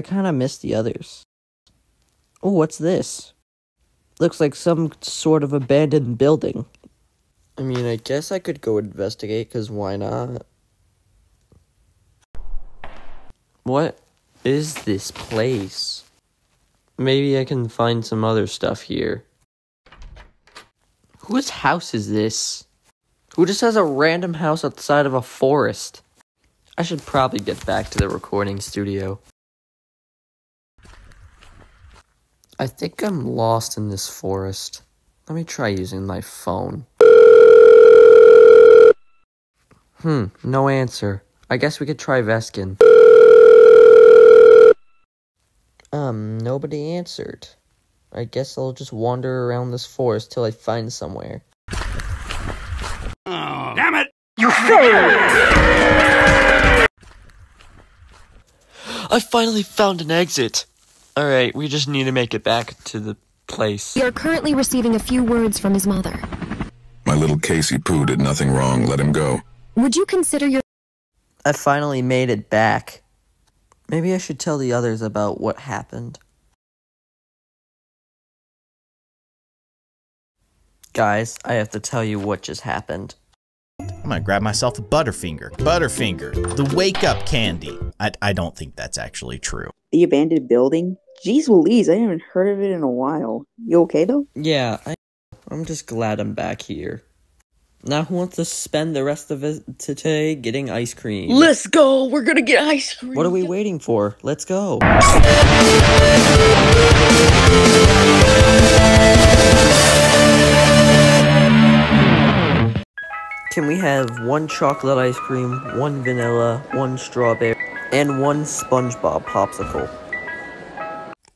kind of miss the others. Oh, what's this? Looks like some sort of abandoned building. I mean, I guess I could go investigate, because why not? What is this place? Maybe I can find some other stuff here. Whose house is this? Who just has a random house outside of a forest? I should probably get back to the recording studio. I think I'm lost in this forest. Let me try using my phone. Hmm, no answer. I guess we could try Veskin. Um, nobody answered. I guess I'll just wander around this forest till I find somewhere. Oh, damn it! You failed! I finally found an exit. Alright, we just need to make it back to the place. We are currently receiving a few words from his mother. My little Casey Poo did nothing wrong. Let him go. Would you consider your. I finally made it back. Maybe I should tell the others about what happened. Guys, I have to tell you what just happened. I'm gonna grab myself a Butterfinger. Butterfinger, the wake up candy. I, I don't think that's actually true. The abandoned building? Jeez Louise, I haven't heard of it in a while. You okay though? Yeah, I, I'm just glad I'm back here. Now who wants to spend the rest of it today getting ice cream? Let's go! We're gonna get ice cream! What are we waiting for? Let's go. Can we have one chocolate ice cream, one vanilla, one strawberry, and one SpongeBob popsicle?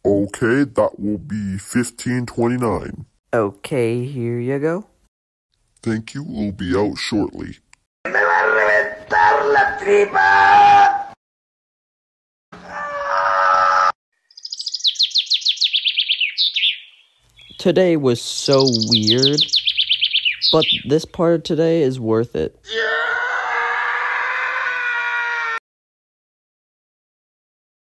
Okay, that will be 1529. Okay, here you go. Thank you, we'll be out shortly. Today was so weird, but this part of today is worth it. Yeah!